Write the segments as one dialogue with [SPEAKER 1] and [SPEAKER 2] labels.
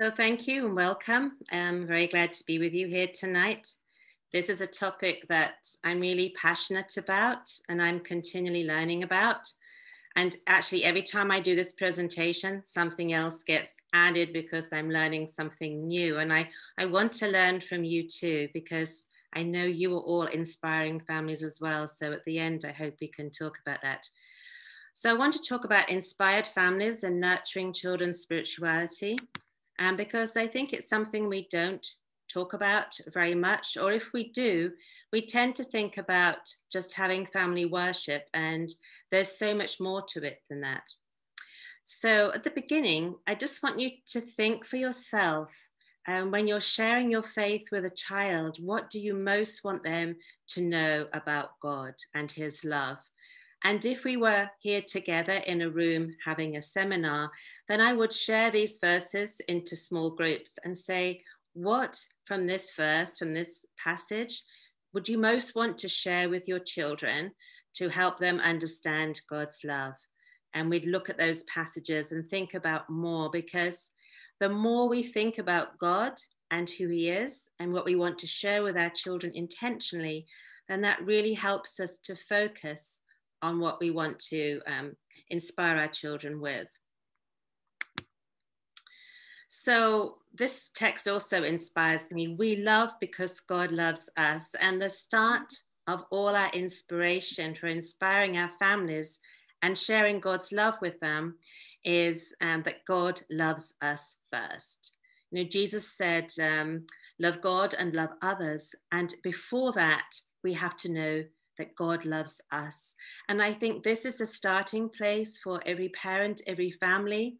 [SPEAKER 1] So, thank you and welcome. I'm very glad to be with you here tonight. This is a topic that I'm really passionate about and I'm continually learning about. And actually, every time I do this presentation, something else gets added because I'm learning something new. And I, I want to learn from you too, because I know you are all inspiring families as well. So at the end, I hope we can talk about that. So I want to talk about inspired families and nurturing children's spirituality. And because I think it's something we don't talk about very much, or if we do, we tend to think about just having family worship, and there's so much more to it than that. So, at the beginning, I just want you to think for yourself um, when you're sharing your faith with a child, what do you most want them to know about God and His love? And if we were here together in a room having a seminar, then I would share these verses into small groups and say, what from this verse, from this passage, would you most want to share with your children to help them understand God's love? And we'd look at those passages and think about more because the more we think about God and who He is and what we want to share with our children intentionally, then that really helps us to focus on what we want to um, inspire our children with. So, this text also inspires me. We love because God loves us. And the start of all our inspiration for inspiring our families and sharing God's love with them is um, that God loves us first. You know, Jesus said, um, Love God and love others. And before that, we have to know that God loves us. And I think this is the starting place for every parent, every family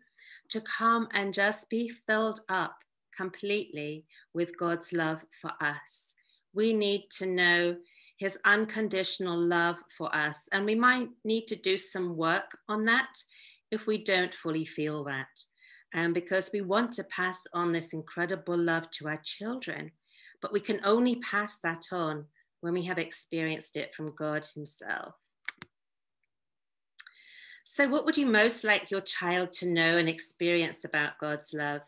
[SPEAKER 1] to come and just be filled up completely with God's love for us. We need to know his unconditional love for us. And we might need to do some work on that if we don't fully feel that. Um, because we want to pass on this incredible love to our children. But we can only pass that on when we have experienced it from God Himself. So, what would you most like your child to know and experience about God's love?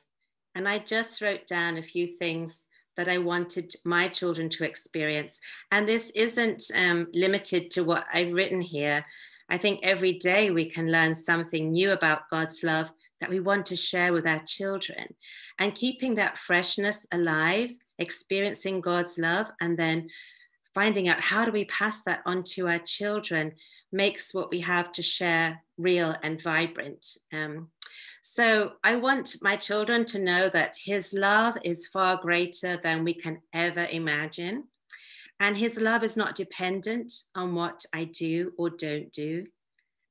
[SPEAKER 1] And I just wrote down a few things that I wanted my children to experience. And this isn't um, limited to what I've written here. I think every day we can learn something new about God's love that we want to share with our children. And keeping that freshness alive, experiencing God's love, and then finding out how do we pass that on to our children makes what we have to share real and vibrant. Um, so I want my children to know that His love is far greater than we can ever imagine. And His love is not dependent on what I do or don't do,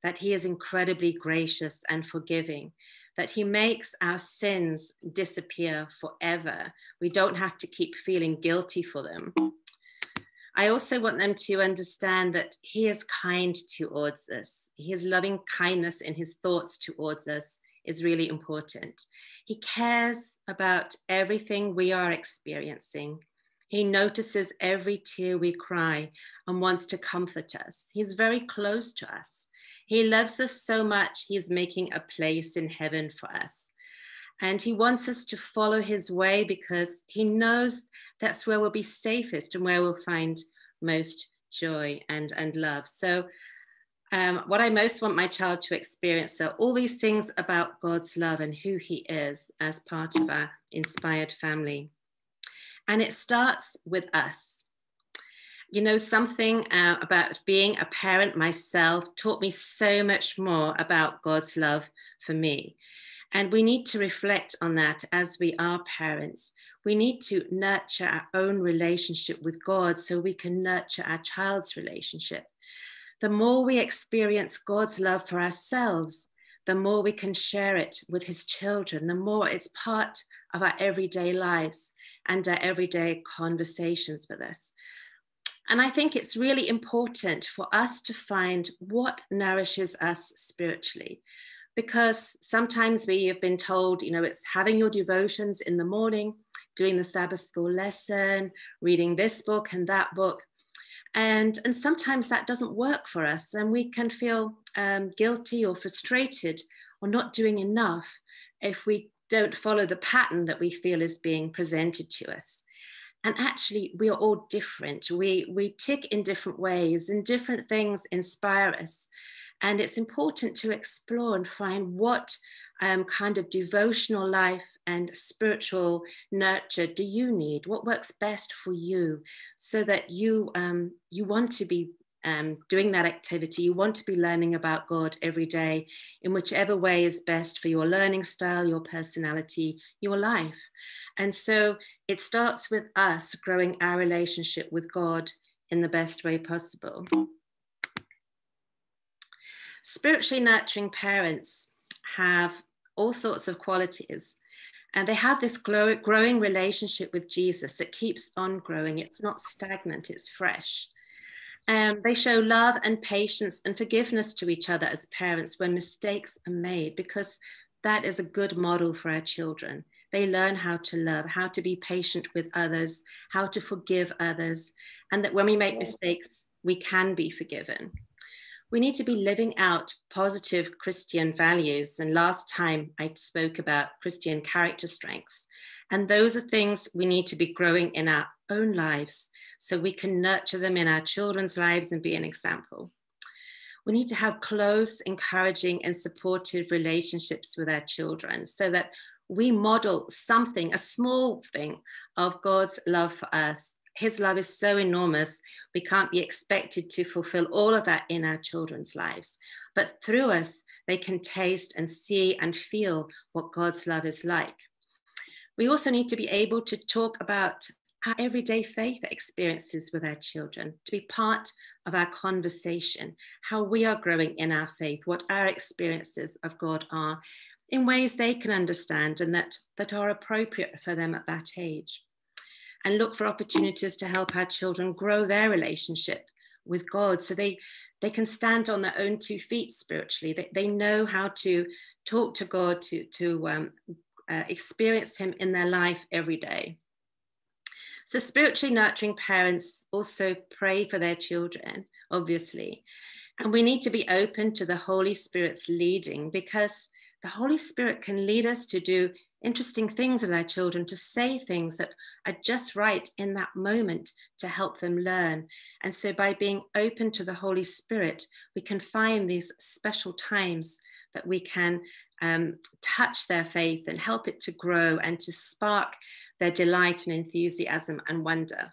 [SPEAKER 1] that He is incredibly gracious and forgiving, that He makes our sins disappear forever. We don't have to keep feeling guilty for them. I also want them to understand that He is kind towards us. His loving kindness in His thoughts towards us is really important. He cares about everything we are experiencing. He notices every tear we cry and wants to comfort us. He's very close to us. He loves us so much, He's making a place in heaven for us. And He wants us to follow His way because He knows that's where we'll be safest and where we'll find most joy and, and love. So, um, what I most want my child to experience are all these things about God's love and who He is as part of our inspired family. And it starts with us. You know, something uh, about being a parent myself taught me so much more about God's love for me. And we need to reflect on that as we are parents. We need to nurture our own relationship with God so we can nurture our child's relationship. The more we experience God's love for ourselves, the more we can share it with His children, the more it's part of our everyday lives and our everyday conversations with us. And I think it's really important for us to find what nourishes us spiritually because sometimes we have been told, you know, it's having your devotions in the morning, doing the Sabbath school lesson, reading this book and that book. And, and sometimes that doesn't work for us, and we can feel um, guilty or frustrated or not doing enough if we don't follow the pattern that we feel is being presented to us. And actually, we are all different. We, we tick in different ways, and different things inspire us. And it's important to explore and find what um, kind of devotional life and spiritual nurture do you need? What works best for you, so that you um, you want to be um, doing that activity. You want to be learning about God every day in whichever way is best for your learning style, your personality, your life. And so it starts with us growing our relationship with God in the best way possible. Spiritually nurturing parents have all sorts of qualities. And they have this growing relationship with Jesus that keeps on growing. It's not stagnant, it's fresh. Um, they show love and patience and forgiveness to each other as parents when mistakes are made, because that is a good model for our children. They learn how to love, how to be patient with others, how to forgive others, and that when we make mistakes, we can be forgiven. We need to be living out positive Christian values. And last time I spoke about Christian character strengths. And those are things we need to be growing in our own lives so we can nurture them in our children's lives and be an example. We need to have close, encouraging, and supportive relationships with our children so that we model something, a small thing of God's love for us. His love is so enormous, we can't be expected to fulfill all of that in our children's lives. But through us, they can taste and see and feel what God's love is like. We also need to be able to talk about our everyday faith experiences with our children, to be part of our conversation, how we are growing in our faith, what our experiences of God are, in ways they can understand and that, that are appropriate for them at that age. And look for opportunities to help our children grow their relationship with God so they, they can stand on their own two feet spiritually. They, they know how to talk to God, to, to um, uh, experience Him in their life every day. So, spiritually nurturing parents also pray for their children, obviously. And we need to be open to the Holy Spirit's leading because the Holy Spirit can lead us to do interesting things with our children, to say things that are just right in that moment to help them learn. And so, by being open to the Holy Spirit, we can find these special times that we can um, touch their faith and help it to grow and to spark their delight and enthusiasm and wonder.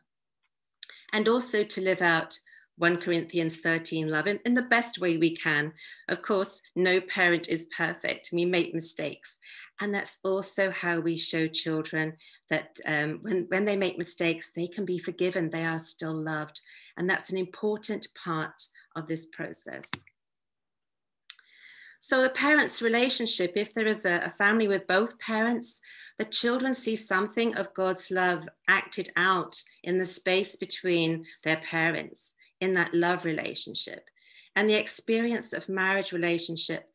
[SPEAKER 1] And also to live out 1 Corinthians 13 love in, in, the best way we can. Of course, no parent is perfect. We make mistakes. And that's also how we show children that um, when, when they make mistakes, they can be forgiven, they are still loved. And that's an important part of this process. So, the parents' relationship, if there is a, a family with both parents, the children see something of God's love acted out in the space between their parents in that love relationship. And the experience of marriage relationship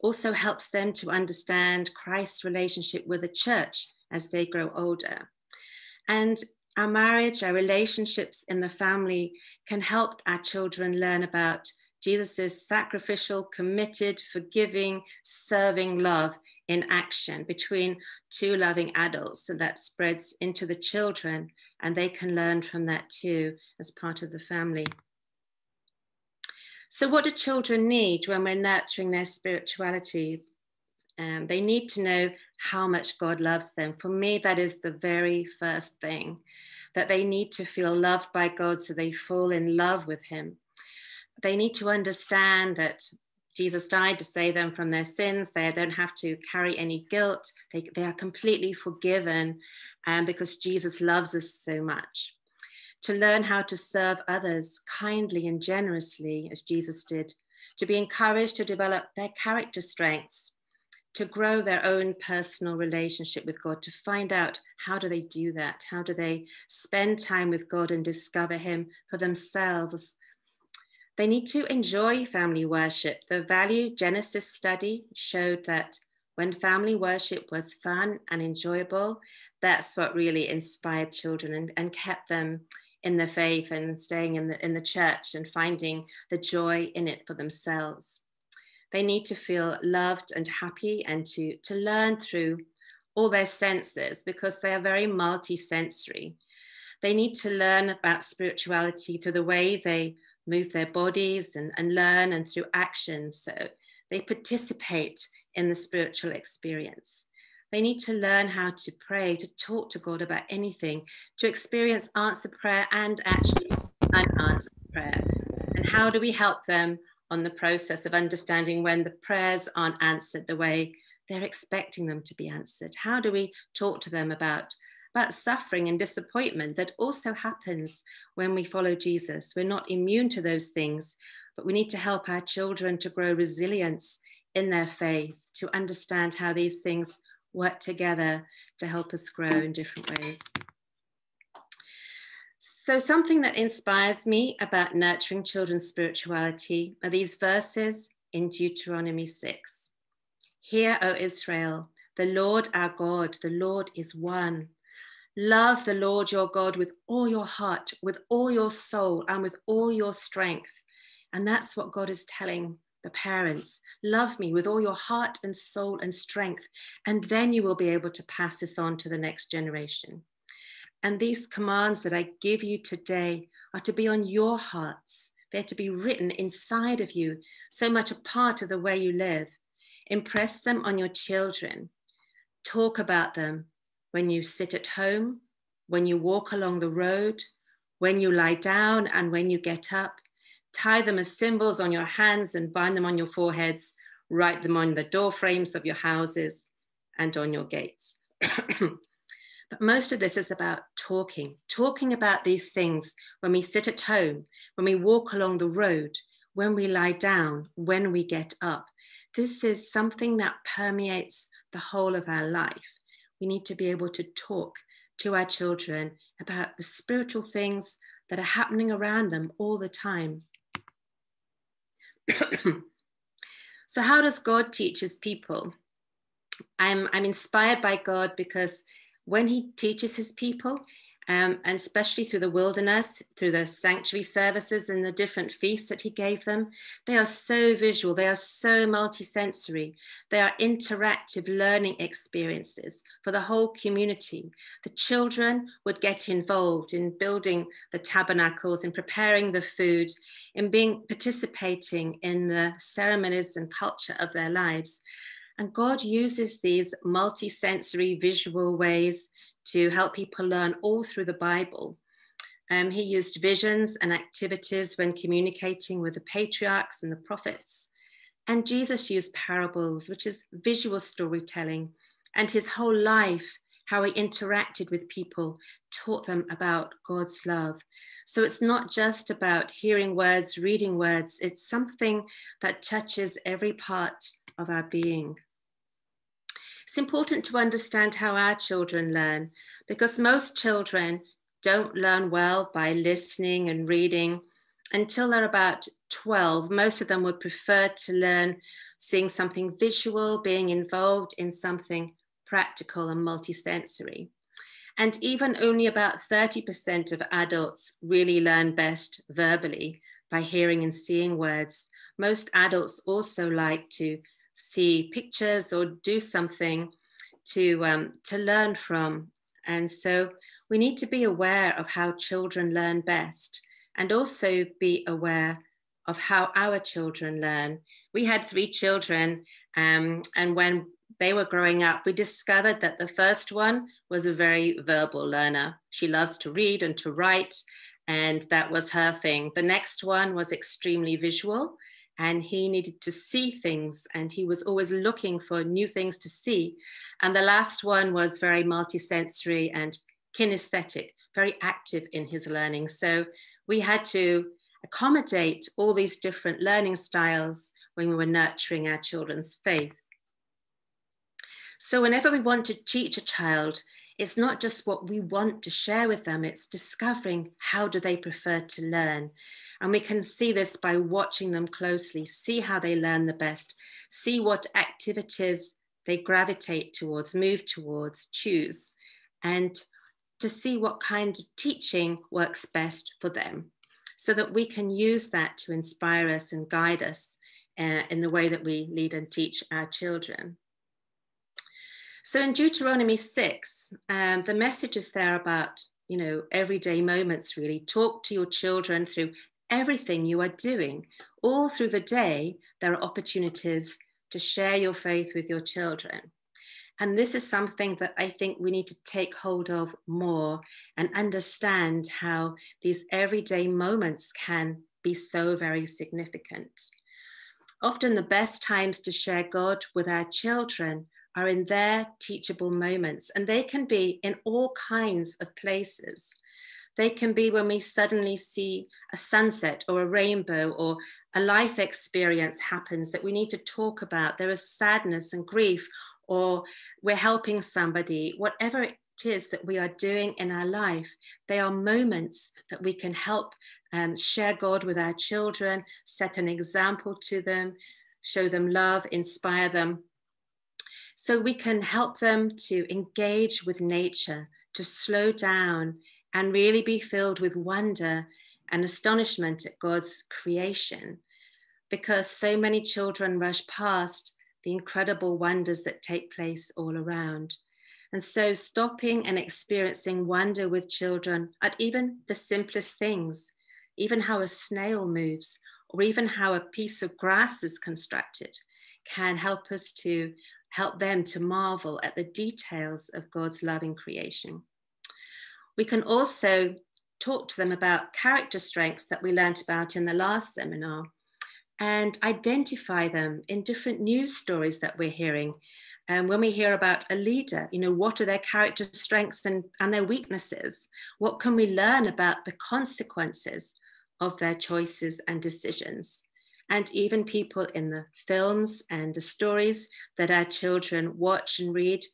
[SPEAKER 1] also helps them to understand Christ's relationship with the church as they grow older. And our marriage, our relationships in the family can help our children learn about Jesus' sacrificial, committed, forgiving, serving love in action between two loving adults. And that spreads into the children, and they can learn from that too as part of the family. So, what do children need when we're nurturing their spirituality? Um, they need to know how much God loves them. For me, that is the very first thing that they need to feel loved by God so they fall in love with Him. They need to understand that Jesus died to save them from their sins. They don't have to carry any guilt. They, they are completely forgiven um, because Jesus loves us so much. To learn how to serve others kindly and generously, as Jesus did. To be encouraged to develop their character strengths. To grow their own personal relationship with God. To find out how do they do that? How do they spend time with God and discover Him for themselves? They need to enjoy family worship. The Value Genesis study showed that when family worship was fun and enjoyable, that's what really inspired children and, and kept them in the faith and staying in the, in the church and finding the joy in it for themselves. They need to feel loved and happy and to, to learn through all their senses because they are very multi-sensory. They need to learn about spirituality through the way they move their bodies and, and learn and through actions. So they participate in the spiritual experience. They need to learn how to pray, to talk to God about anything, to experience answer prayer and actually unanswered prayer. And how do we help them on the process of understanding when the prayers aren't answered the way they're expecting them to be answered? How do we talk to them about, about suffering and disappointment that also happens when we follow Jesus? We're not immune to those things, but we need to help our children to grow resilience in their faith, to understand how these things work together to help us grow in different ways. So, something that inspires me about nurturing children's spirituality are these verses in Deuteronomy 6. Hear, O Israel, the Lord our God, the Lord is one. Love the Lord your God with all your heart, with all your soul, and with all your strength. And that's what God is telling the parents. Love me with all your heart and soul and strength. And then you will be able to pass this on to the next generation. And these commands that I give you today are to be on your hearts. They're to be written inside of you, so much a part of the way you live. Impress them on your children. Talk about them when you sit at home, when you walk along the road, when you lie down, and when you get up. Tie them as symbols on your hands and bind them on your foreheads. Write them on the door frames of your houses and on your gates. but most of this is about talking, talking about these things when we sit at home, when we walk along the road, when we lie down, when we get up. This is something that permeates the whole of our life. We need to be able to talk to our children about the spiritual things that are happening around them all the time. so, how does God teach his people? I'm, I'm inspired by God because when he teaches his people, um, and especially through the wilderness, through the sanctuary services and the different feasts that he gave them. They are so visual, they are so multisensory, they are interactive learning experiences for the whole community. The children would get involved in building the tabernacles, in preparing the food, in being participating in the ceremonies and culture of their lives. And God uses these multi-sensory visual ways to help people learn all through the Bible. Um, he used visions and activities when communicating with the patriarchs and the prophets. And Jesus used parables, which is visual storytelling, and his whole life, how he interacted with people, taught them about God's love. So it's not just about hearing words, reading words, it's something that touches every part of our being. It's important to understand how our children learn because most children don't learn well by listening and reading until they're about 12. Most of them would prefer to learn seeing something visual, being involved in something practical and multisensory. And even only about 30% of adults really learn best verbally by hearing and seeing words. Most adults also like to see pictures or do something to, um, to learn from. And so we need to be aware of how children learn best and also be aware of how our children learn. We had three children, um, and when they were growing up, we discovered that the first one was a very verbal learner. She loves to read and to write, and that was her thing. The next one was extremely visual, and he needed to see things and he was always looking for new things to see. And the last one was very multisensory and kinesthetic very active in his learning. So we had to accommodate all these different learning styles when we were nurturing our children's faith. So whenever we want to teach a child it's not just what we want to share with them it's discovering how do they prefer to learn and we can see this by watching them closely, see how they learn the best, see what activities they gravitate towards, move towards, choose, and to see what kind of teaching works best for them so that we can use that to inspire us and guide us uh, in the way that we lead and teach our children. So in Deuteronomy 6, um, the message is there about, you know, everyday moments really. Talk to your children through everything you are doing. All through the day, there are opportunities to share your faith with your children. And this is something that I think we need to take hold of more and understand how these everyday moments can be so very significant. Often the best times to share God with our children are in their teachable moments, and they can be in all kinds of places. They can be when we suddenly see a sunset or a rainbow or a life experience happens that we need to talk about. There is sadness and grief, or we're helping somebody, whatever it is that we are doing in our life, they are moments that we can help um, share God with our children, set an example to them, show them love, inspire them so we can help them to engage with nature, to slow down and really be filled with wonder and astonishment at God's creation. Because so many children rush past the incredible wonders that take place all around. And so, stopping and experiencing wonder with children at even the simplest things, even how a snail moves, or even how a piece of grass is constructed, can help us to help them to marvel at the details of God's loving creation. We can also talk to them about character strengths that we learnt about in the last seminar and identify them in different news stories that we're hearing. And when we hear about a leader, you know, what are their character strengths and, and their weaknesses? What can we learn about the consequences of their choices and decisions? And even people in the films and the stories that our children watch and read.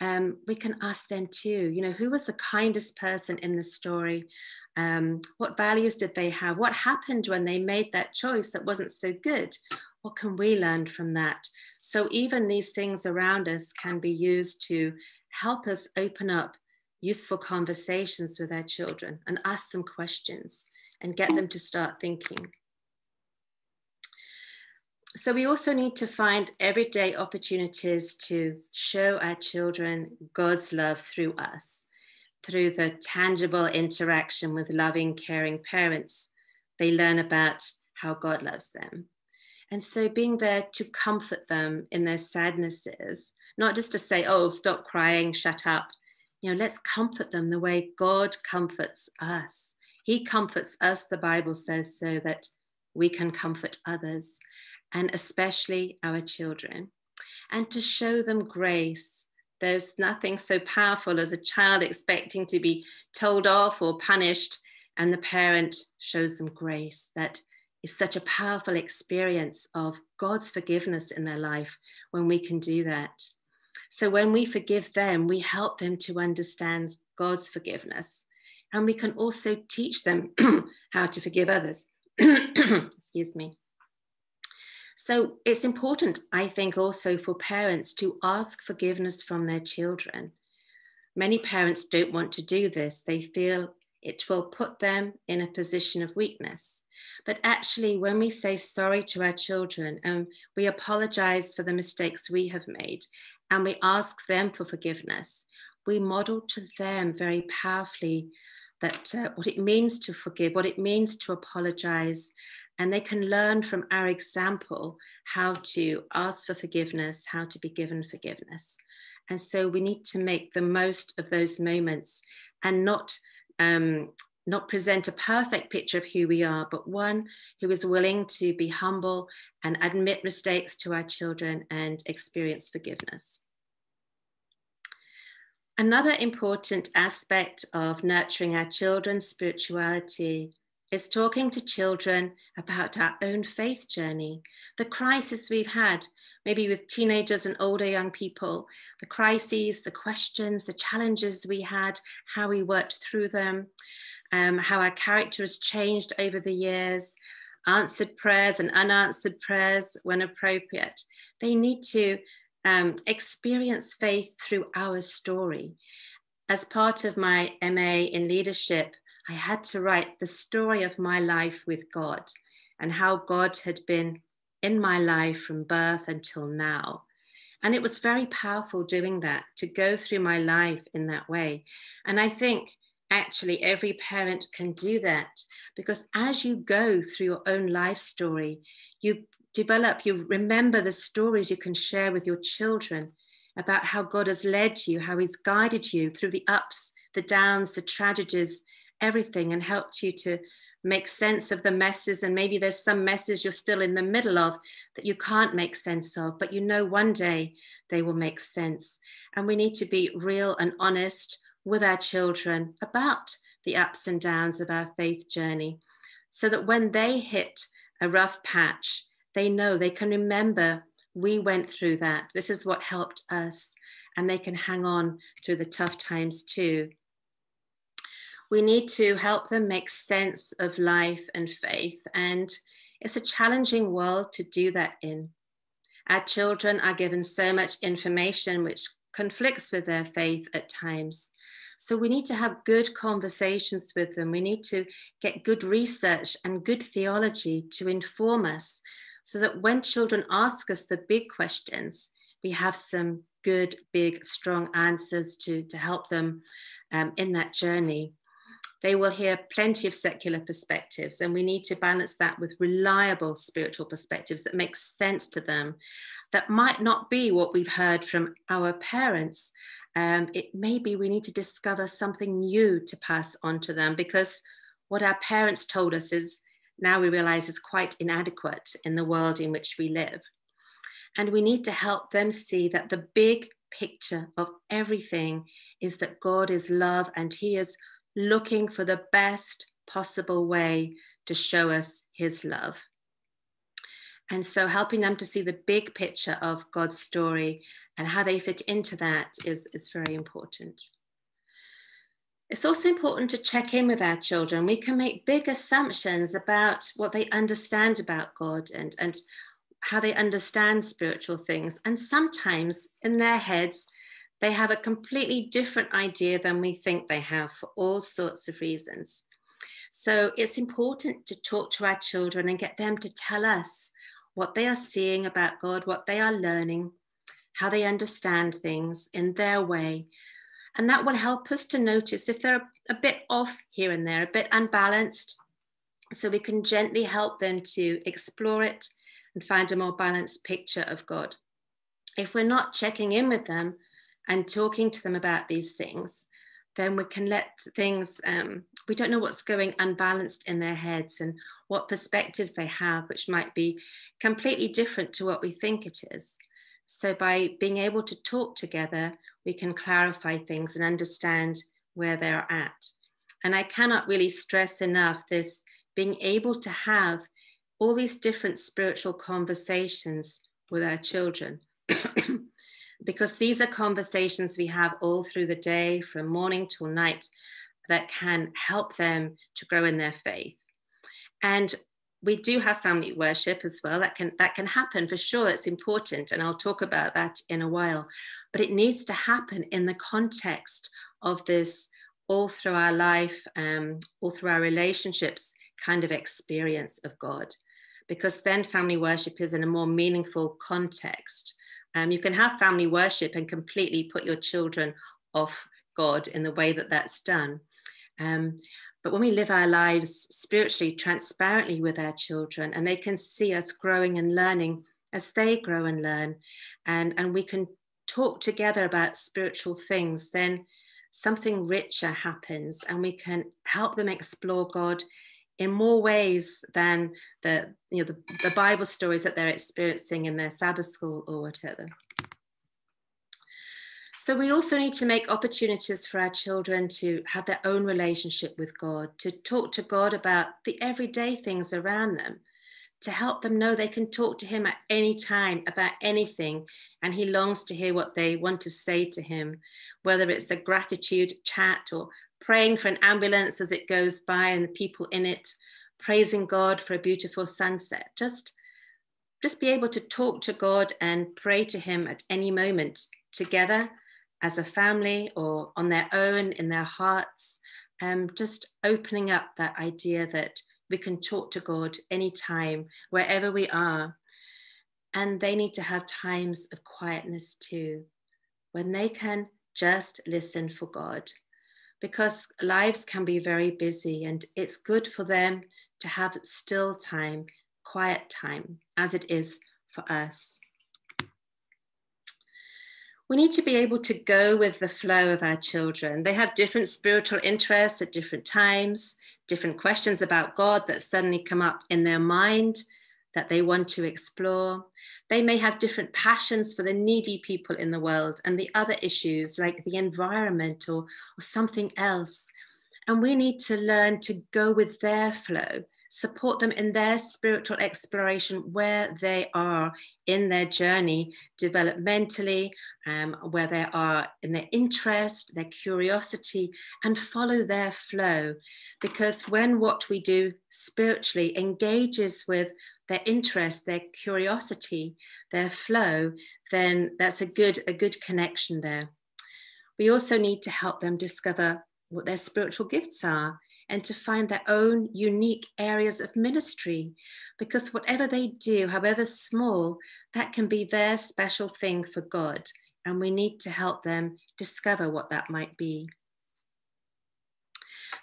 [SPEAKER 1] Um, we can ask them too, you know, who was the kindest person in the story? Um, what values did they have? What happened when they made that choice that wasn't so good? What can we learn from that? So, even these things around us can be used to help us open up useful conversations with our children and ask them questions and get them to start thinking so we also need to find everyday opportunities to show our children God's love through us, through the tangible interaction with loving, caring parents. They learn about how God loves them. And so being there to comfort them in their sadnesses, not just to say, oh, stop crying, shut up. You know, let's comfort them the way God comforts us. He comforts us, the Bible says, so that we can comfort others and especially our children, and to show them grace. There's nothing so powerful as a child expecting to be told off or punished, and the parent shows them grace. That is such a powerful experience of God's forgiveness in their life when we can do that. So when we forgive them, we help them to understand God's forgiveness. And we can also teach them how to forgive others. Excuse me. So it's important, I think, also for parents to ask forgiveness from their children. Many parents don't want to do this. They feel it will put them in a position of weakness. But actually, when we say sorry to our children and we apologize for the mistakes we have made and we ask them for forgiveness, we model to them very powerfully that uh, what it means to forgive, what it means to apologize, and they can learn from our example how to ask for forgiveness, how to be given forgiveness. And so we need to make the most of those moments and not um, not present a perfect picture of who we are, but one who is willing to be humble and admit mistakes to our children and experience forgiveness. Another important aspect of nurturing our children's spirituality is talking to children about our own faith journey, the crisis we've had, maybe with teenagers and older young people, the crises, the questions, the challenges we had, how we worked through them, um, how our character has changed over the years, answered prayers and unanswered prayers when appropriate. They need to um, experience faith through our story. As part of my MA in leadership, I had to write the story of my life with God and how God had been in my life from birth until now. And it was very powerful doing that, to go through my life in that way. And I think actually every parent can do that because as you go through your own life story, you develop, you remember the stories you can share with your children about how God has led you, how He's guided you through the ups, the downs, the tragedies, everything, and helped you to make sense of the messes. And maybe there's some messes you're still in the middle of that you can't make sense of, but you know one day they will make sense. And we need to be real and honest with our children about the ups and downs of our faith journey so that when they hit a rough patch, they know they can remember we went through that. This is what helped us. And they can hang on through the tough times too. We need to help them make sense of life and faith. And it's a challenging world to do that in. Our children are given so much information which conflicts with their faith at times. So we need to have good conversations with them. We need to get good research and good theology to inform us so that when children ask us the big questions, we have some good, big, strong answers to, to help them um, in that journey. They will hear plenty of secular perspectives, and we need to balance that with reliable spiritual perspectives that make sense to them, that might not be what we've heard from our parents. Um, it may be we need to discover something new to pass on to them because what our parents told us is now we realize is quite inadequate in the world in which we live. And we need to help them see that the big picture of everything is that God is love and He is looking for the best possible way to show us His love. And so, helping them to see the big picture of God's story and how they fit into that is, is very important. It's also important to check in with our children. We can make big assumptions about what they understand about God and, and how they understand spiritual things. And sometimes in their heads, they have a completely different idea than we think they have for all sorts of reasons. So it's important to talk to our children and get them to tell us what they are seeing about God, what they are learning, how they understand things in their way, and that will help us to notice if they're a bit off here and there, a bit unbalanced. So we can gently help them to explore it and find a more balanced picture of God. If we're not checking in with them and talking to them about these things, then we can let things, um, we don't know what's going unbalanced in their heads and what perspectives they have, which might be completely different to what we think it is. So, by being able to talk together, we can clarify things and understand where they're at. And I cannot really stress enough this being able to have all these different spiritual conversations with our children. because these are conversations we have all through the day, from morning till night, that can help them to grow in their faith. And we do have family worship as well. That can that can happen for sure. It's important, and I'll talk about that in a while but it needs to happen in the context of this all through our life, um, all through our relationships kind of experience of God. Because then family worship is in a more meaningful context. Um, you can have family worship and completely put your children off God in the way that that's done. Um, but when we live our lives spiritually, transparently with our children, and they can see us growing and learning as they grow and learn, and, and we can talk together about spiritual things, then something richer happens and we can help them explore God in more ways than the, you know, the, the Bible stories that they're experiencing in their Sabbath school or whatever. So we also need to make opportunities for our children to have their own relationship with God, to talk to God about the everyday things around them to help them know they can talk to him at any time about anything. And he longs to hear what they want to say to him, whether it's a gratitude chat or praying for an ambulance as it goes by and the people in it, praising God for a beautiful sunset. Just, just be able to talk to God and pray to him at any moment together as a family or on their own in their hearts. Um, just opening up that idea that we can talk to God anytime, wherever we are. And they need to have times of quietness too, when they can just listen for God. Because lives can be very busy, and it's good for them to have still time, quiet time, as it is for us. We need to be able to go with the flow of our children. They have different spiritual interests at different times, different questions about God that suddenly come up in their mind that they want to explore. They may have different passions for the needy people in the world and the other issues like the environment or, or something else. And we need to learn to go with their flow support them in their spiritual exploration where they are in their journey developmentally, um, where they are in their interest, their curiosity, and follow their flow. Because when what we do spiritually engages with their interest, their curiosity, their flow, then that's a good, a good connection there. We also need to help them discover what their spiritual gifts are and to find their own unique areas of ministry. Because whatever they do, however small, that can be their special thing for God. And we need to help them discover what that might be.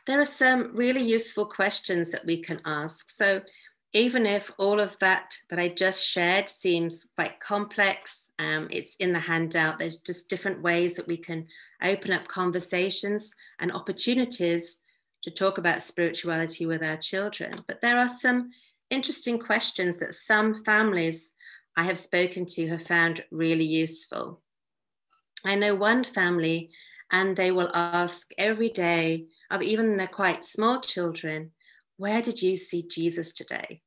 [SPEAKER 1] There are some really useful questions that we can ask. So, even if all of that that I just shared seems quite complex, um, it's in the handout. There's just different ways that we can open up conversations and opportunities to talk about spirituality with our children. But there are some interesting questions that some families I have spoken to have found really useful. I know one family, and they will ask every day of even their quite small children, Where did you see Jesus today?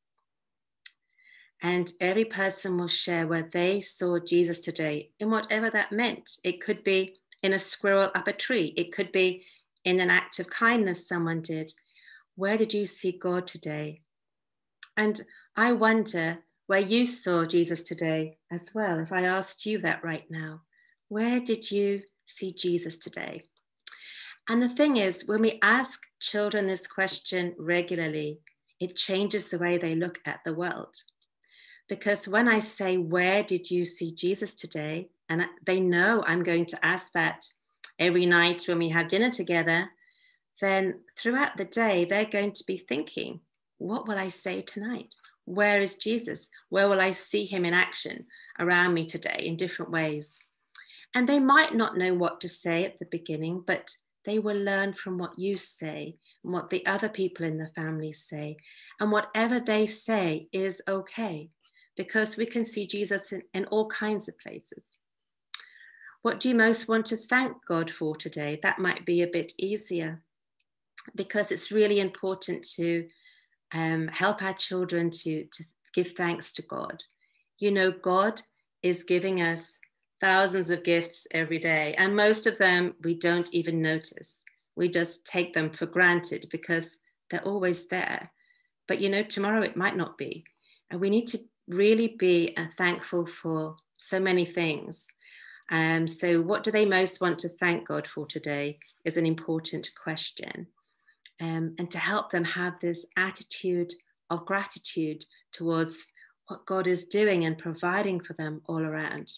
[SPEAKER 1] And every person will share where they saw Jesus today in whatever that meant. It could be in a squirrel up a tree, it could be in an act of kindness someone did. Where did you see God today? And I wonder where you saw Jesus today as well. If I asked you that right now, where did you see Jesus today? And the thing is, when we ask children this question regularly, it changes the way they look at the world. Because when I say, Where did you see Jesus today? and they know I'm going to ask that every night when we have dinner together, then throughout the day, they're going to be thinking, what will I say tonight? Where is Jesus? Where will I see him in action around me today in different ways? And they might not know what to say at the beginning, but they will learn from what you say and what the other people in the family say. And whatever they say is okay, because we can see Jesus in, in all kinds of places. What do you most want to thank God for today? That might be a bit easier because it's really important to um, help our children to, to give thanks to God. You know, God is giving us thousands of gifts every day, and most of them we don't even notice. We just take them for granted because they're always there. But you know, tomorrow it might not be. And we need to really be uh, thankful for so many things. Um, so, what do they most want to thank God for today is an important question. Um, and to help them have this attitude of gratitude towards what God is doing and providing for them all around.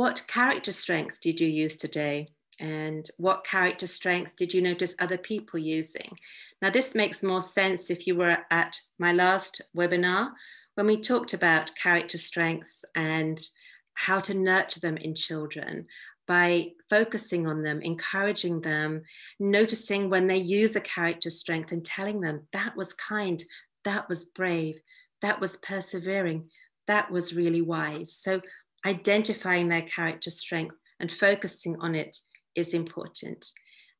[SPEAKER 1] What character strength did you use today? And what character strength did you notice other people using? Now, this makes more sense if you were at my last webinar when we talked about character strengths and how to nurture them in children by focusing on them, encouraging them, noticing when they use a character strength and telling them that was kind, that was brave, that was persevering, that was really wise. So, identifying their character strength and focusing on it is important.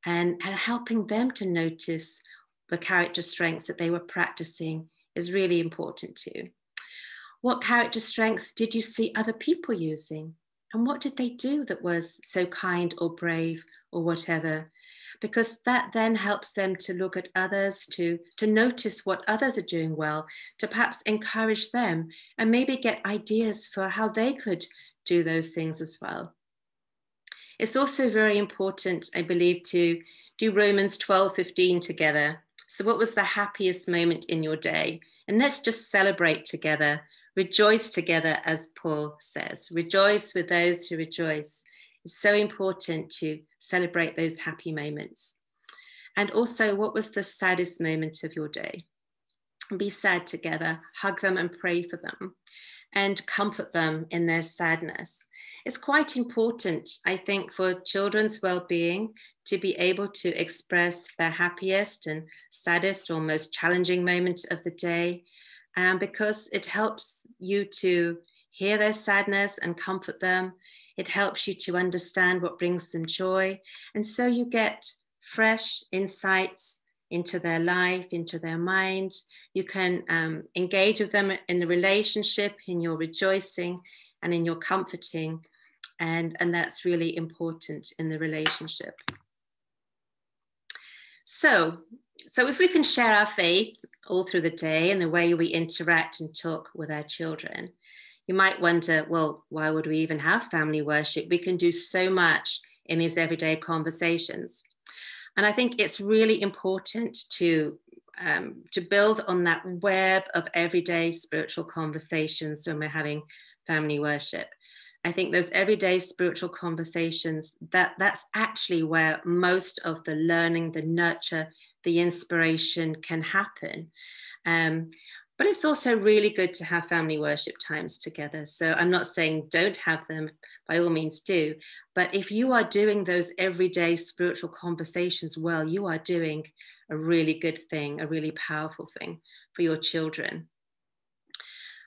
[SPEAKER 1] And, and helping them to notice the character strengths that they were practicing is really important too. What character strength did you see other people using? And what did they do that was so kind or brave or whatever? Because that then helps them to look at others, to, to notice what others are doing well, to perhaps encourage them and maybe get ideas for how they could do those things as well. It's also very important, I believe, to do Romans 12 15 together. So, what was the happiest moment in your day? And let's just celebrate together Rejoice together, as Paul says. Rejoice with those who rejoice. It's so important to celebrate those happy moments. And also, what was the saddest moment of your day? Be sad together, hug them and pray for them, and comfort them in their sadness. It's quite important, I think, for children's well being to be able to express their happiest and saddest or most challenging moment of the day, um, because it helps you to hear their sadness and comfort them. It helps you to understand what brings them joy. And so you get fresh insights into their life, into their mind. You can um, engage with them in the relationship, in your rejoicing, and in your comforting. And, and that's really important in the relationship. So, so if we can share our faith all through the day and the way we interact and talk with our children, you might wonder, well, why would we even have family worship? We can do so much in these everyday conversations. And I think it's really important to um, to build on that web of everyday spiritual conversations when we're having family worship. I think those everyday spiritual conversations that that's actually where most of the learning, the nurture, the inspiration can happen. Um, but it's also really good to have family worship times together. So I'm not saying don't have them, by all means do. But if you are doing those everyday spiritual conversations well, you are doing a really good thing, a really powerful thing for your children.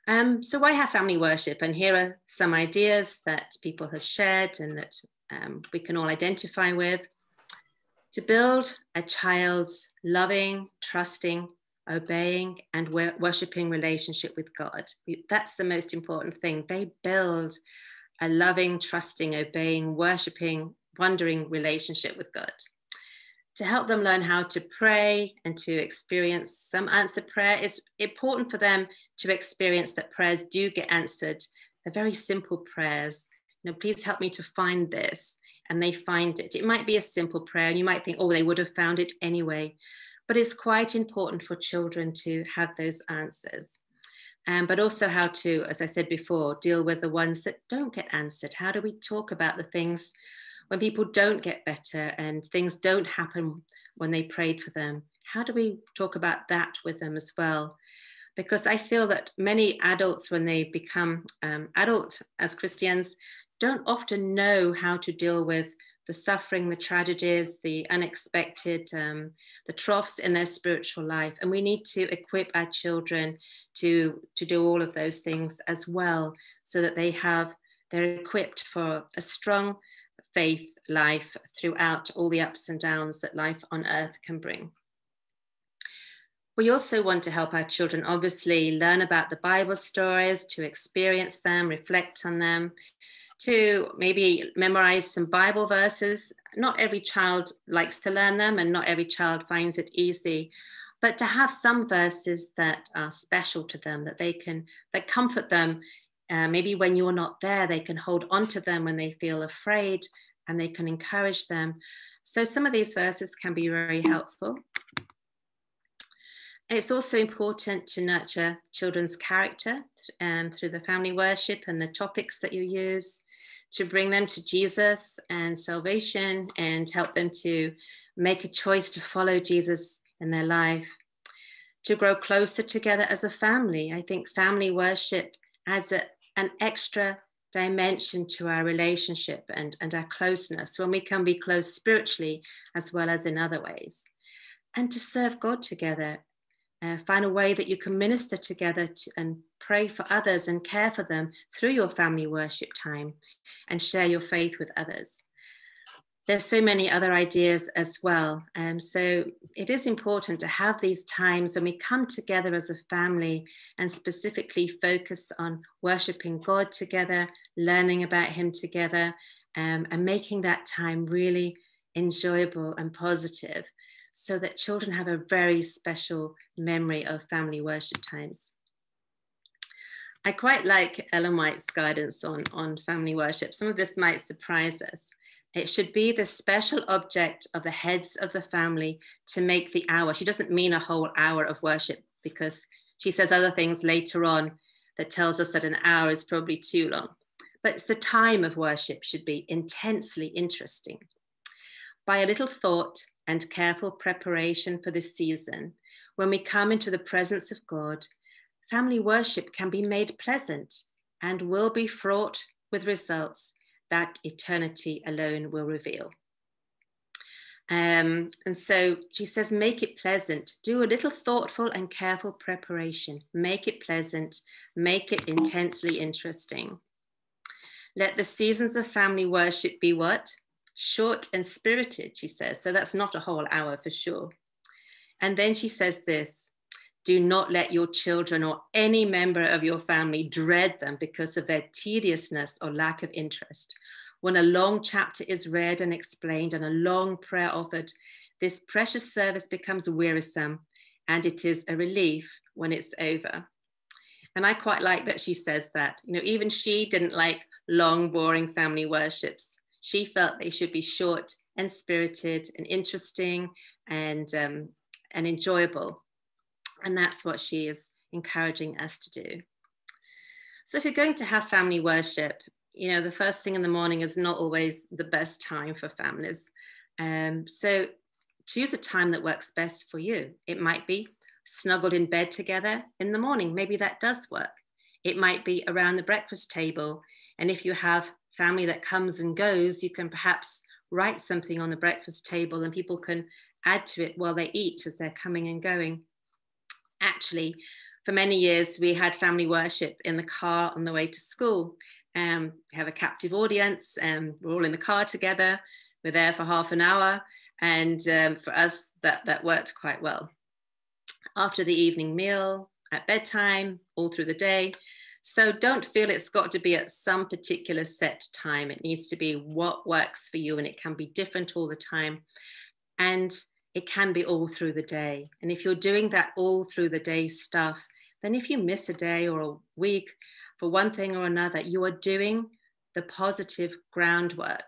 [SPEAKER 1] Um, so why have family worship? And here are some ideas that people have shared and that um, we can all identify with. To build a child's loving, trusting, obeying and worshiping relationship with God. That's the most important thing. They build a loving, trusting, obeying, worshiping, wondering relationship with God. To help them learn how to pray and to experience some answered prayer, it's important for them to experience that prayers do get answered. They're very simple prayers. You know, please help me to find this. And they find it. It might be a simple prayer, and you might think, oh, they would have found it anyway but it's quite important for children to have those answers. Um, but also how to, as I said before, deal with the ones that don't get answered. How do we talk about the things when people don't get better and things don't happen when they prayed for them? How do we talk about that with them as well? Because I feel that many adults, when they become um, adult as Christians, don't often know how to deal with the suffering, the tragedies, the unexpected, um, the troughs in their spiritual life. And we need to equip our children to, to do all of those things as well, so that they have, they're equipped for a strong faith life throughout all the ups and downs that life on earth can bring. We also want to help our children, obviously, learn about the Bible stories, to experience them, reflect on them, to maybe memorize some Bible verses. Not every child likes to learn them, and not every child finds it easy. But to have some verses that are special to them, that they can, that comfort them. Uh, maybe when you're not there, they can hold on to them when they feel afraid and they can encourage them. So some of these verses can be very helpful. It's also important to nurture children's character um, through the family worship and the topics that you use to bring them to Jesus and salvation and help them to make a choice to follow Jesus in their life, to grow closer together as a family. I think family worship adds a, an extra dimension to our relationship and, and our closeness when we can be close spiritually as well as in other ways. And to serve God together uh, find a way that you can minister together to, and pray for others and care for them through your family worship time and share your faith with others. There's so many other ideas as well. Um, so it is important to have these times when we come together as a family and specifically focus on worshiping God together, learning about Him together, um, and making that time really enjoyable and positive so that children have a very special memory of family worship times. I quite like Ellen White's guidance on, on family worship. Some of this might surprise us. It should be the special object of the heads of the family to make the hour. She doesn't mean a whole hour of worship because she says other things later on that tells us that an hour is probably too long. But the time of worship should be intensely interesting. By a little thought and careful preparation for this season, when we come into the presence of God, family worship can be made pleasant and will be fraught with results that eternity alone will reveal. Um, and so she says, make it pleasant. Do a little thoughtful and careful preparation. Make it pleasant. Make it intensely interesting. Let the seasons of family worship be what? Short and spirited, she says. So that's not a whole hour for sure. And then she says this do not let your children or any member of your family dread them because of their tediousness or lack of interest. When a long chapter is read and explained and a long prayer offered, this precious service becomes wearisome and it is a relief when it's over. And I quite like that she says that. You know, even she didn't like long, boring family worships. She felt they should be short and spirited and interesting and, um, and enjoyable. And that's what she is encouraging us to do. So if you're going to have family worship, you know, the first thing in the morning is not always the best time for families. Um, so choose a time that works best for you. It might be snuggled in bed together in the morning. Maybe that does work. It might be around the breakfast table. And if you have family that comes and goes, you can perhaps write something on the breakfast table and people can add to it while they eat as they're coming and going. Actually, for many years, we had family worship in the car on the way to school. Um, we have a captive audience, and we're all in the car together. We're there for half an hour, and um, for us, that that worked quite well. After the evening meal, at bedtime, all through the day. So don't feel it's got to be at some particular set time. It needs to be what works for you, and it can be different all the time. And it can be all through the day. And if you're doing that all through the day stuff, then if you miss a day or a week for one thing or another, you are doing the positive groundwork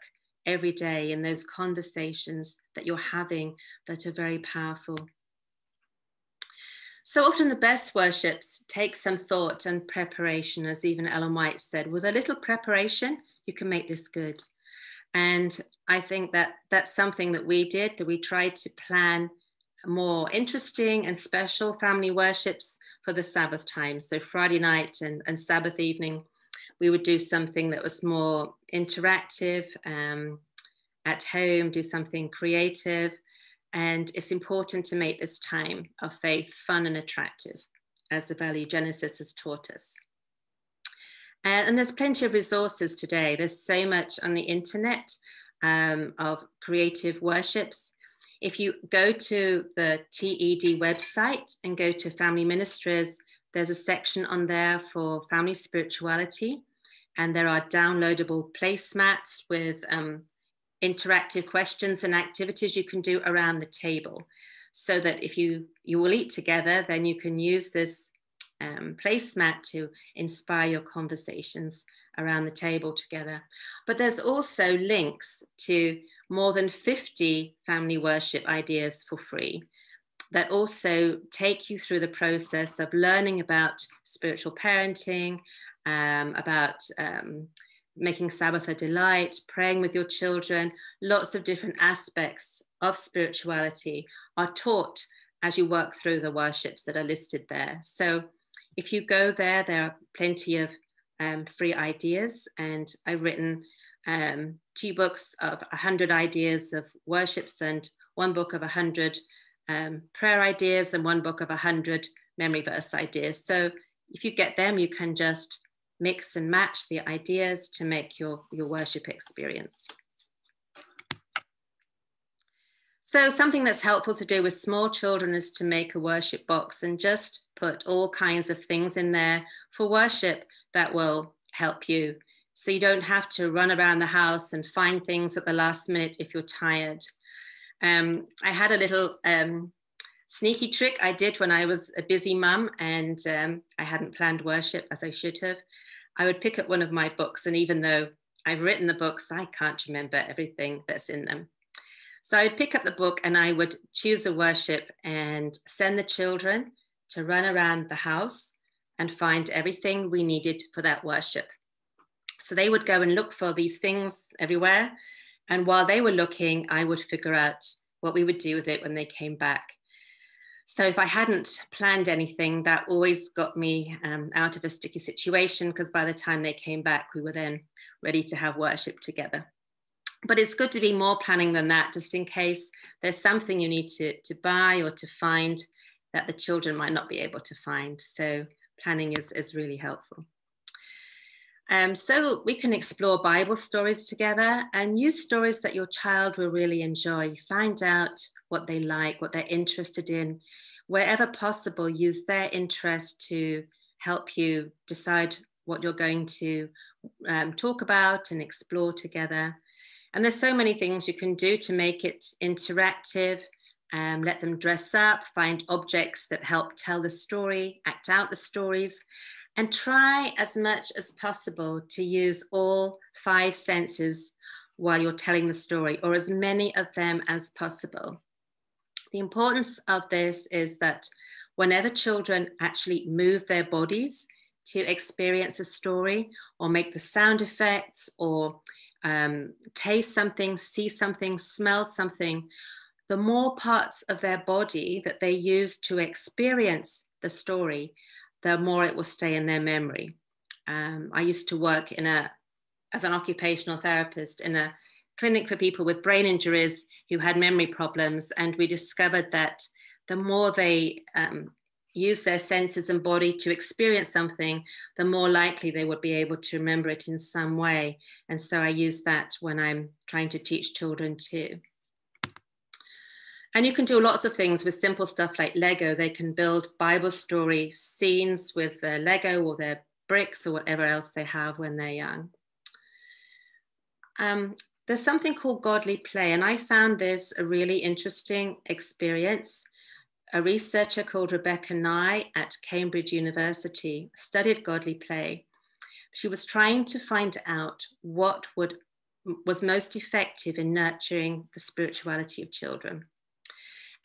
[SPEAKER 1] every day in those conversations that you're having that are very powerful. So often the best worships take some thought and preparation, as even Ellen White said. With a little preparation, you can make this good. And I think that that's something that we did, that we tried to plan more interesting and special family worships for the Sabbath time. So Friday night and, and Sabbath evening, we would do something that was more interactive um, at home, do something creative. And it's important to make this time of faith fun and attractive, as the ValueGenesis has taught us. And, and there's plenty of resources today. There's so much on the internet um, of creative worships if you go to the TED website and go to family ministries, there's a section on there for family spirituality. And there are downloadable placemats with um, interactive questions and activities you can do around the table. So that if you, you will eat together, then you can use this um, placemat to inspire your conversations around the table together. But there's also links to more than 50 family worship ideas for free that also take you through the process of learning about spiritual parenting, um, about um, making Sabbath a delight, praying with your children. Lots of different aspects of spirituality are taught as you work through the worships that are listed there. So if you go there, there are plenty of um, free ideas, and I've written um, two books of 100 ideas of worships and one book of 100 um, prayer ideas and one book of 100 memory verse ideas. So if you get them, you can just mix and match the ideas to make your, your worship experience. So something that's helpful to do with small children is to make a worship box and just put all kinds of things in there for worship that will help you so you don't have to run around the house and find things at the last minute if you're tired. Um, I had a little um, sneaky trick I did when I was a busy mum and um, I hadn't planned worship as I should have. I would pick up one of my books, and even though I've written the books, I can't remember everything that's in them. So I'd pick up the book and I would choose a worship and send the children to run around the house and find everything we needed for that worship. So they would go and look for these things everywhere. And while they were looking, I would figure out what we would do with it when they came back. So if I hadn't planned anything, that always got me um, out of a sticky situation because by the time they came back, we were then ready to have worship together. But it's good to be more planning than that, just in case there's something you need to, to buy or to find that the children might not be able to find. So planning is, is really helpful. Um, so we can explore Bible stories together and use stories that your child will really enjoy. Find out what they like, what they're interested in. Wherever possible, use their interest to help you decide what you're going to um, talk about and explore together. And there's so many things you can do to make it interactive. Um, let them dress up, find objects that help tell the story, act out the stories, and try as much as possible to use all five senses while you're telling the story, or as many of them as possible. The importance of this is that whenever children actually move their bodies to experience a story or make the sound effects or um, taste something, see something, smell something, the more parts of their body that they use to experience the story, the more it will stay in their memory. Um, I used to work in a, as an occupational therapist in a clinic for people with brain injuries who had memory problems. And we discovered that the more they um, use their senses and body to experience something, the more likely they would be able to remember it in some way. And so I use that when I'm trying to teach children too. And you can do lots of things with simple stuff like Lego. They can build Bible story scenes with their Lego or their bricks or whatever else they have when they're young. Um, there's something called godly play, and I found this a really interesting experience. A researcher called Rebecca Nye at Cambridge University studied godly play. She was trying to find out what would, was most effective in nurturing the spirituality of children.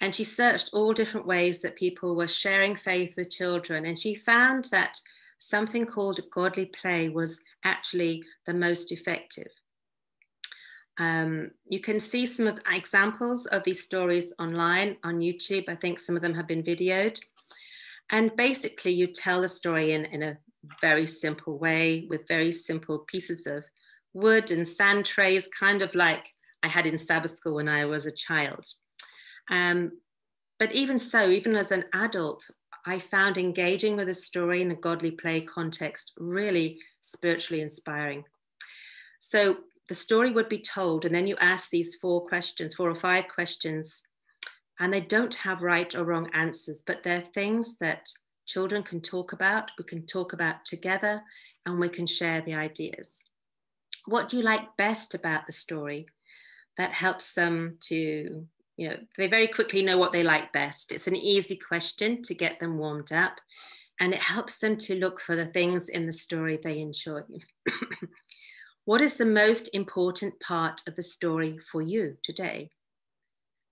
[SPEAKER 1] And she searched all different ways that people were sharing faith with children. And she found that something called godly play was actually the most effective. Um, you can see some of examples of these stories online on YouTube. I think some of them have been videoed. And basically, you tell the story in, in a very simple way with very simple pieces of wood and sand trays, kind of like I had in Sabbath school when I was a child. Um, but even so, even as an adult, I found engaging with a story in a godly play context really spiritually inspiring. So the story would be told, and then you ask these four questions, four or five questions, and they don't have right or wrong answers, but they're things that children can talk about, we can talk about together, and we can share the ideas. What do you like best about the story? That helps them to, you know, they very quickly know what they like best. It's an easy question to get them warmed up, and it helps them to look for the things in the story they enjoy. What is the most important part of the story for you today?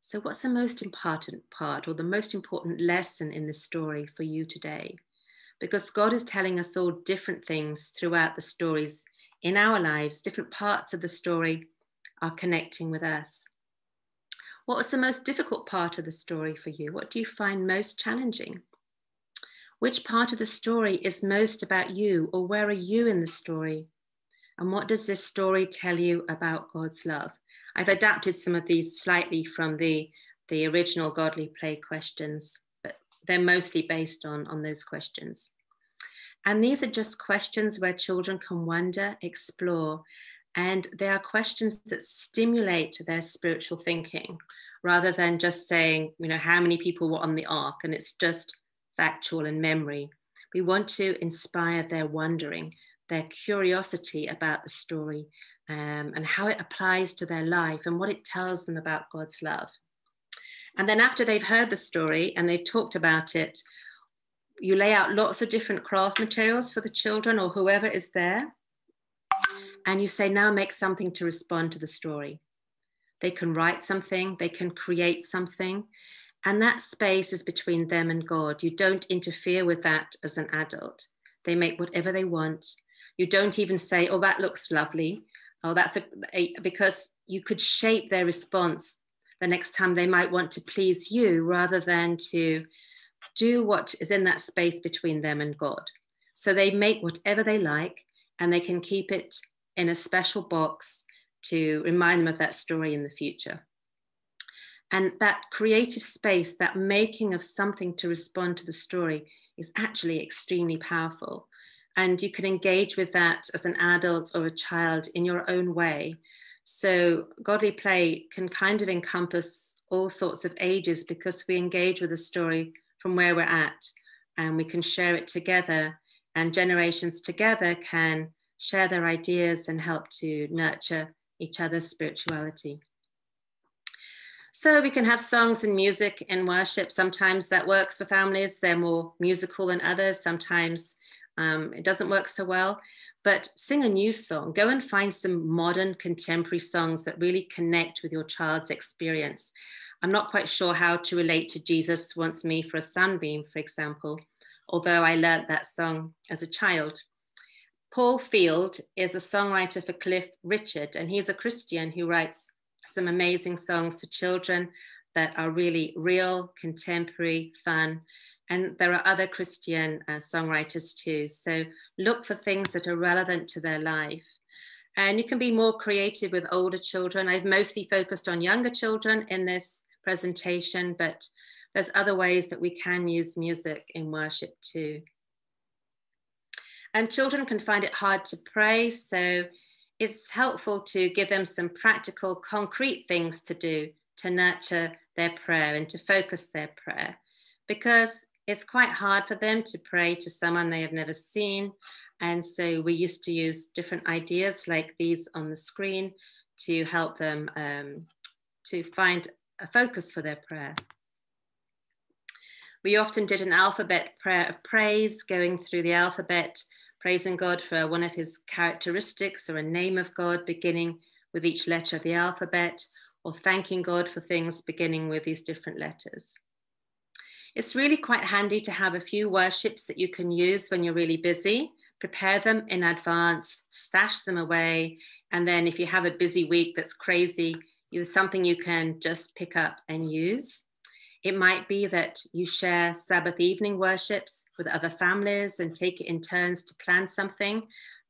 [SPEAKER 1] So, what's the most important part or the most important lesson in the story for you today? Because God is telling us all different things throughout the stories in our lives, different parts of the story are connecting with us. What was the most difficult part of the story for you? What do you find most challenging? Which part of the story is most about you, or where are you in the story? And what does this story tell you about God's love? I've adapted some of these slightly from the, the original Godly Play questions, but they're mostly based on, on those questions. And these are just questions where children can wonder, explore, and they are questions that stimulate their spiritual thinking rather than just saying, you know, how many people were on the ark, and it's just factual and memory. We want to inspire their wondering their curiosity about the story um, and how it applies to their life and what it tells them about God's love. And then after they've heard the story and they've talked about it, you lay out lots of different craft materials for the children or whoever is there. And you say, now make something to respond to the story. They can write something, they can create something. And that space is between them and God. You don't interfere with that as an adult. They make whatever they want. You don't even say, oh, that looks lovely. Oh, that's a, a because you could shape their response the next time they might want to please you rather than to do what is in that space between them and God. So they make whatever they like and they can keep it in a special box to remind them of that story in the future. And that creative space, that making of something to respond to the story, is actually extremely powerful. And you can engage with that as an adult or a child in your own way. So, godly play can kind of encompass all sorts of ages because we engage with the story from where we're at and we can share it together. And generations together can share their ideas and help to nurture each other's spirituality. So we can have songs and music in worship. Sometimes that works for families. They're more musical than others. Sometimes um, it doesn't work so well. But sing a new song. Go and find some modern contemporary songs that really connect with your child's experience. I'm not quite sure how to relate to Jesus wants me for a sunbeam, for example, although I learnt that song as a child. Paul Field is a songwriter for Cliff Richard, and he's a Christian who writes some amazing songs for children that are really real, contemporary, fun. And there are other Christian uh, songwriters too. So look for things that are relevant to their life. And you can be more creative with older children. I've mostly focused on younger children in this presentation, but there's other ways that we can use music in worship too. And children can find it hard to pray. So it's helpful to give them some practical, concrete things to do to nurture their prayer and to focus their prayer because it's quite hard for them to pray to someone they have never seen. And so we used to use different ideas like these on the screen to help them um, to find a focus for their prayer. We often did an alphabet prayer of praise, going through the alphabet praising God for one of his characteristics or a name of God beginning with each letter of the alphabet, or thanking God for things beginning with these different letters. It's really quite handy to have a few worships that you can use when you're really busy. Prepare them in advance, stash them away, and then if you have a busy week that's crazy, it's something you can just pick up and use. It might be that you share Sabbath evening worships with other families and take it in turns to plan something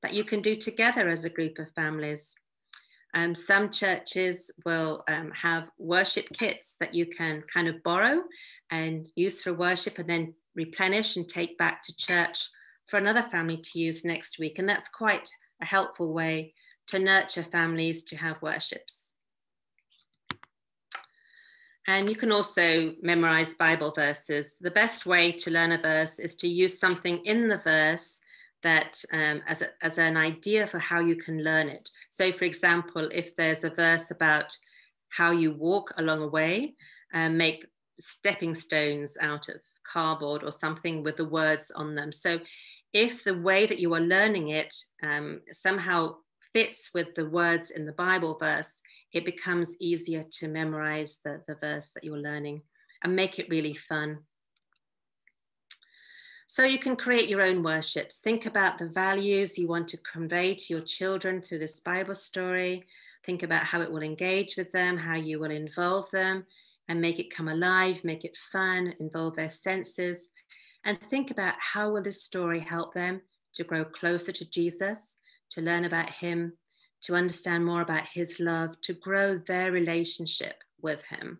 [SPEAKER 1] that you can do together as a group of families. Um, some churches will um, have worship kits that you can kind of borrow and use for worship and then replenish and take back to church for another family to use next week. And that's quite a helpful way to nurture families to have worships. And you can also memorize Bible verses. The best way to learn a verse is to use something in the verse that um, as, a, as an idea for how you can learn it. So, for example, if there's a verse about how you walk along a way, um, make stepping stones out of cardboard or something with the words on them. So, if the way that you are learning it um, somehow fits with the words in the Bible verse, it becomes easier to memorize the, the verse that you're learning and make it really fun. So you can create your own worships. Think about the values you want to convey to your children through this Bible story. Think about how it will engage with them, how you will involve them and make it come alive, make it fun, involve their senses. And think about how will this story help them to grow closer to Jesus, to learn about him, to understand more about his love, to grow their relationship with him.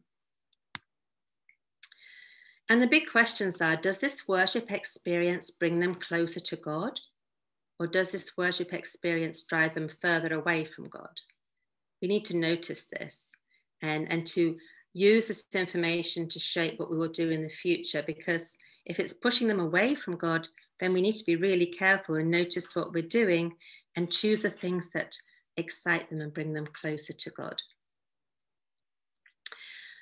[SPEAKER 1] And the big questions are Does this worship experience bring them closer to God? Or does this worship experience drive them further away from God? We need to notice this and, and to use this information to shape what we will do in the future. Because if it's pushing them away from God, then we need to be really careful and notice what we're doing and choose the things that excite them and bring them closer to God.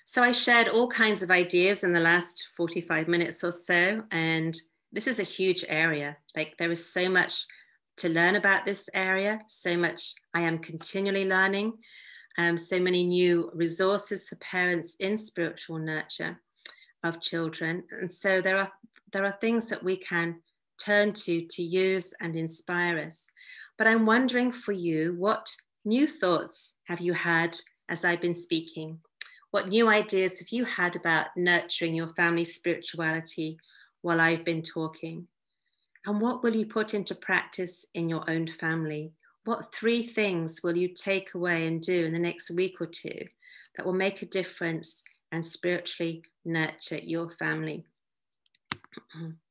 [SPEAKER 1] So I shared all kinds of ideas in the last 45 minutes or so, and this is a huge area. Like there is so much to learn about this area, so much I am continually learning, um, so many new resources for parents in spiritual nurture. of children. And so there are there are things that we can turn to to use and inspire us. But I'm wondering for you, what new thoughts have you had as I've been speaking? What new ideas have you had about nurturing your family spirituality while I've been talking? And what will you put into practice in your own family? What three things will you take away and do in the next week or two that will make a difference and spiritually nurture your family?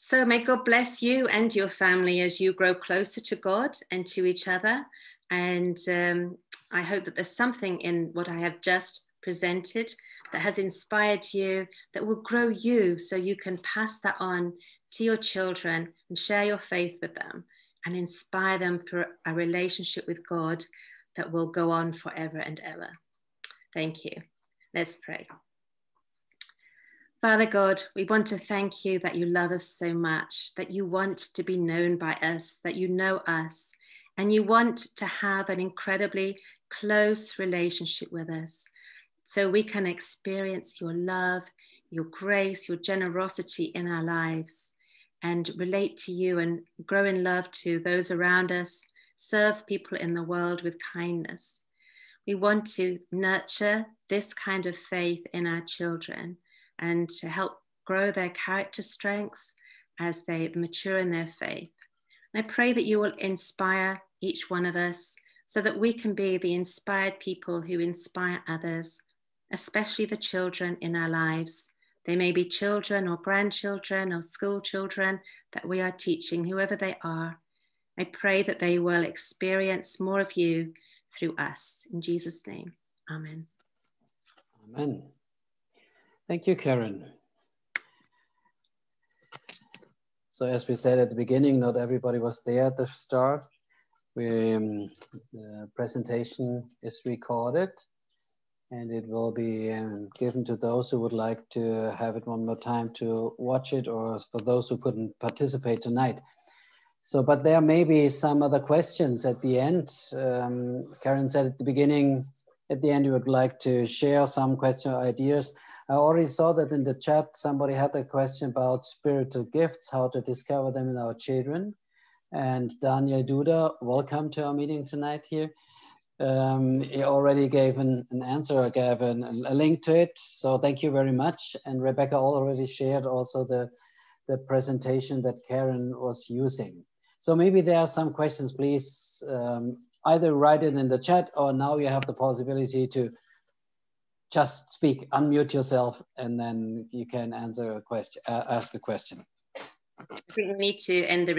[SPEAKER 1] So may God bless you and your family as you grow closer to God and to each other. And um, I hope that there's something in what I have just presented that has inspired you, that will grow you so you can pass that on to your children and share your faith with them and inspire them for a relationship with God that will go on forever and ever. Thank you. Let's pray. Father God, we want to thank you that you love us so much, that you want to be known by us, that you know us, and you want to have an incredibly close relationship with us so we can experience your love, your grace, your generosity in our lives and relate to you and grow in love to those around us, serve people in the world with kindness. We want to nurture this kind of faith in our children and to help grow their character strengths as they mature in their faith. And I pray that you will inspire each one of us so that we can be the inspired people who inspire others especially the children in our lives. They may be children or grandchildren or school children that we are teaching, whoever they are. I pray that they will experience more of you through us. In Jesus' name, Amen.
[SPEAKER 2] Amen. Thank you, Karen. So as we said at the beginning, not everybody was there at the start. We, um, the presentation is recorded and it will be um, given to those who would like to have it one more time to watch it or for those who couldn't participate tonight. So, but there may be some other questions at the end. Um, Karen said at the beginning, at the end, you would like to share some question or ideas. I already saw that in the chat, somebody had a question about spiritual gifts, how to discover them in our children. And Daniel Duda, welcome to our meeting tonight here um, he already gave an, an answer, gave an, a link to it. So thank you very much. And Rebecca already shared also the, the presentation that Karen was using. So maybe there are some questions, please um, either write it in the chat or now you have the possibility to just speak, unmute yourself, and then you can answer a question, uh, ask a question.
[SPEAKER 1] We need to end the